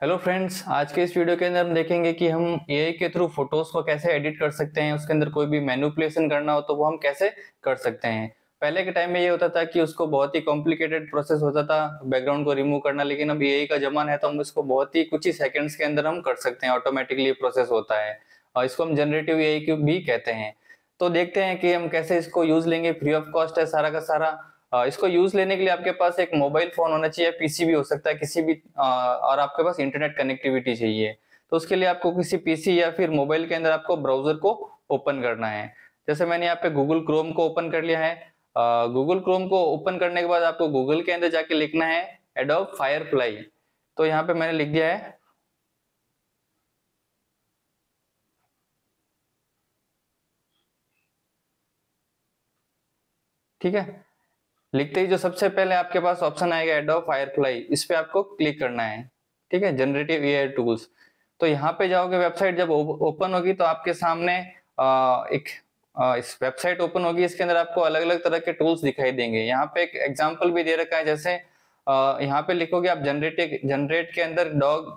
Hello friends आज के इस वीडियो के अंदर हम देखेंगे कि हम एआई के थ्रू फ़ोटोज़ को कैसे एडिट कर सकते हैं, उसके अंदर कोई भी मैनुपुलेशन करना हो तो वो हम कैसे कर सकते हैं। पहले के टाइम में ये होता था कि उसको बहुत ही कॉम्प्लिकेटेड प्रोसेस होता था बैकग्राउंड को रिमूव करना, लेकिन अब एआई का जमाना है तो हम इसको बहुत ही कुछ ही सेकंड्स के अंदर हम कर सकते हैं ऑटोमेटिकली प्रोसेस होता है। और इसको हम जनरेटिव ए भी कहते हैं। तो देखते हैं कि हम कैसे इसको यूज़ लेंगे फ्री ऑफ़ कॉस्ट है सारा का सारा। इसको यूज़ लेने के लिए आपके पास एक मोबाइल फ़ोन होना चाहिए पीसी भी हो सकता है, किसी भी और आपके पास इंटरनेट कनेक्टिविटी चाहिए। तो उसके लिए आपको किसी पीसी या फिर मोबाइल के अंदर आपको ब्राउज़र को ओपन करना है। जैसे मैंने यहाँ पे गूगल क्रोम को ओपन कर लिया है। गूगल क्रोम को ओपन करने के बाद आपको गूगल के अंदर जाके लिखना है एडोब फायर फ्लाई तो यहाँ पे मैंने लिख दिया है। ठीक है? लिखते ही जो सबसे पहले आपके पास ऑप्शन आएगा एडोब फायरफ्लाई इस पर आपको क्लिक करना है। ठीक है? जनरेटिव एआई टूल्स तो यहाँ पे जाओगे वेबसाइट जब ओपन होगी तो आपके सामने आ, एक आ, इस वेबसाइट ओपन होगी इसके अंदर आपको अलग अलग तरह के टूल्स दिखाई देंगे। यहाँ पे एक एग्ज़ाम्पल भी दे रखा है जैसे यहाँ पे लिखोगे आप जनरेट जनरेट के अंदर डॉग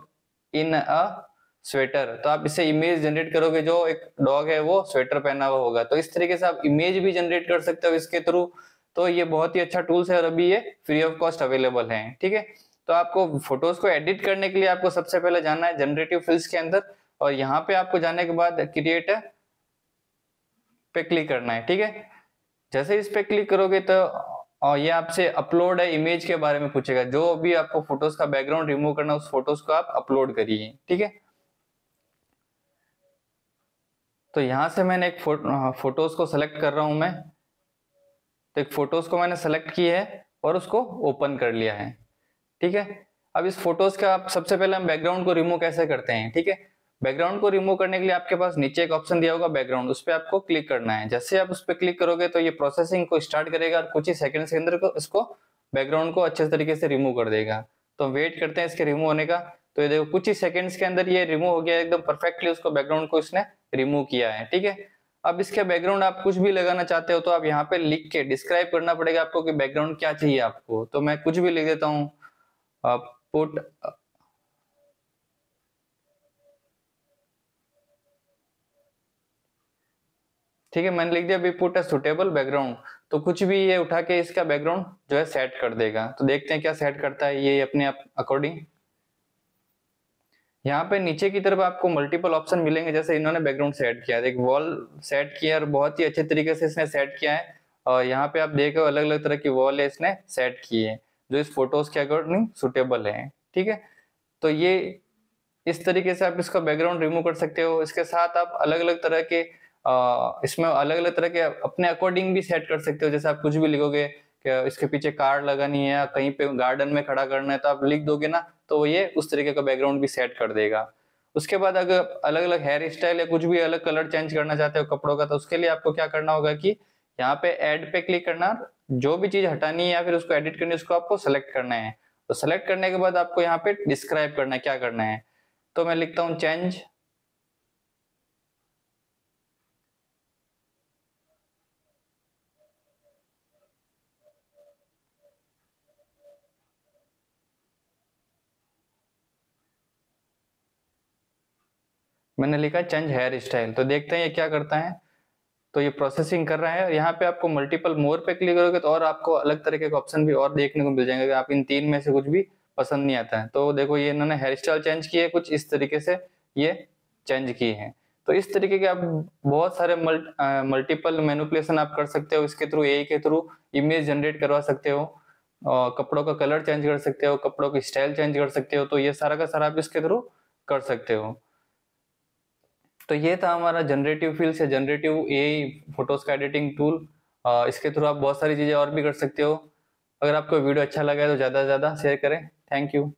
इन अ स्वेटर तो आप इसे इमेज जनरेट करोगे जो एक डॉग है वो स्वेटर पहना हुआ होगा। तो इस तरीके से आप इमेज भी जनरेट कर सकते हो इसके थ्रू तो ये बहुत ही अच्छा टूल्स है और अभी ये फ्री ऑफ़ कॉस्ट अवेलेबल है, ठीक है? तो आपको फ़ोटोज़ को एडिट करने के लिए आपको सबसे पहले जाना है जनरेटिव फिल्स के अंदर और यहाँ पे आपको जाने के बाद क्रिएट पे क्लिक करना है, ठीक है? जैसे इस पे क्लिक करोगे तो और ये आपसे अपलोड है इमेज के बारे में पूछेगा। जो भी आपको फ़ोटोज़ का बैकग्राउंड रिमूव करना उस फ़ोटोज़ को आप अपलोड करिए, ठीक है? तो यहाँ से मैंने एक फ़ोटो फ़ोटोज़ को सिलेक्ट कर रहा हूँ मैं। तो एक फ़ोटोज़ को मैंने सेलेक्ट की है और उसको ओपन कर लिया है। ठीक है? अब इस फ़ोटोज़ का आप सबसे पहले हम बैकग्राउंड को रिमूव कैसे करते हैं? ठीक है? बैकग्राउंड को रिमूव करने के लिए आपके पास नीचे एक ऑप्शन दिया होगा बैकग्राउंड उस पर आपको क्लिक करना है। जैसे आप उस पर क्लिक करोगे तो ये प्रोसेसिंग को स्टार्ट करेगा और कुछ ही सेकंड्स के अंदर इसको बैकग्राउंड को अच्छे तरीके से रिमूव कर देगा। तो वेट करते हैं इसके रिमूव होने का। तो ये देखो, कुछ ही सेकंड्स के अंदर ये रिमूव हो गया, एकदम परफेक्टली उसको बैकग्राउंड को इसने रिमूव किया है। ठीक है? अब इसके बैकग्राउंड आप कुछ भी लगाना चाहते हो तो आप यहाँ पे लिख के डिस्क्राइब करना पड़ेगा आपको कि बैकग्राउंड क्या चाहिए आपको। तो मैं कुछ भी लिख देता हूँ। पुट ठीक है, मैंने लिख दिया भी पुट अ सुटेबल बैकग्राउंड तो कुछ भी ये उठा के इसका बैकग्राउंड जो है सेट कर देगा। तो देखते हैं क्या सेट करता है, ये अपने आप अकॉर्डिंग यहाँ पे नीचे की तरफ़ आपको मल्टीपल ऑप्शन मिलेंगे, जैसे इन्होंने बैकग्राउंड सेट किया है। एक वॉल सेट किया और बहुत ही अच्छे तरीके से इसने सेट किया है। और यहाँ पे आप देख रहे हो अलग अलग तरह की वॉल है, इसने सेट की है, जो इस फ़ोटोज़ के अकॉर्डिंग सुटेबल है, ठीक है? तो ये इस तरीके से आप इसका बैकग्राउंड रिमूव कर सकते हो। इसके साथ आप अलग अलग तरह के इसमें अलग अलग तरह के अपने अकॉर्डिंग भी सेट कर सकते हो, जैसे आप कुछ भी लिखोगे इसके पीछे कार लगानी है कहीं पे गार्डन में खड़ा करना है तो आप लिख दोगे ना तो ये उस तरीके का बैकग्राउंड भी सेट कर देगा। उसके बाद अगर अलग अलग हेयर स्टाइल या कुछ भी अलग कलर चेंज करना चाहते हो कपड़ों का तो उसके लिए आपको क्या करना होगा कि यहाँ पे एड पे क्लिक करना, जो भी चीज़ हटानी है या फिर उसको एडिट करनी है, उसको आपको सेलेक्ट करना है। तो सेलेक्ट करने के बाद आपको यहाँ पे डिस्क्राइब करना है क्या करना है। तो मैं लिखता हूँ चेंज मैंने लिखा चेंज हेयर स्टाइल। तो देखते हैं ये क्या करता है। तो ये प्रोसेसिंग कर रहा है यहाँ पे आपको मल्टीपल मोर पे क्लिक करोगे तो और आपको अलग तरीके के ऑप्शन भी और देखने को मिल जाएँगे। आप इन तीन में से कुछ भी पसंद नहीं आता है। तो देखो ये इन्होंने हेयर स्टाइल चेंज किए कुछ इस तरीके से ये चेंज किए हैं। तो इस तरीके के आप बहुत सारे मल्टीपल मैनुपुलेशन आप कर सकते हो। इसके थ्रू ए के थ्रू इमेज जनरेट करवा सकते हो। और कपड़ों का कलर चेंज कर सकते हो, कपड़ों की स्टाइल चेंज कर सकते हो। तो ये सारा का सारा आप इसके थ्रू कर सकते हो। तो ये था हमारा जनरेटिव फ़ील्ड या जनरेटिव ए फ़ोटोज़ का एडिटिंग टूल इसके थ्रू आप बहुत सारी चीज़ें और भी कर सकते हो। अगर आपको वीडियो अच्छा लगा है तो ज़्यादा से ज़्यादा शेयर करें। Thank you